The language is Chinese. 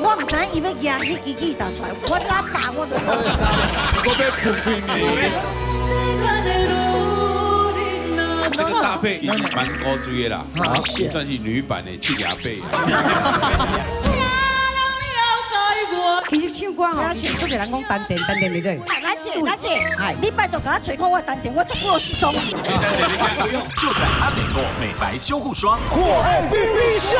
我唔知伊要压你支吉他出来，我拉把我都受。我被困困这个搭配已经蛮高追啦，也算是女版的。七牙贝。其实唱歌吼，其做一人讲单电，单电对不对？兰姐，兰姐，你拜托给我找看我单点，我做过失踪。就在阿美诺美白修护霜。我爱 B B 秀。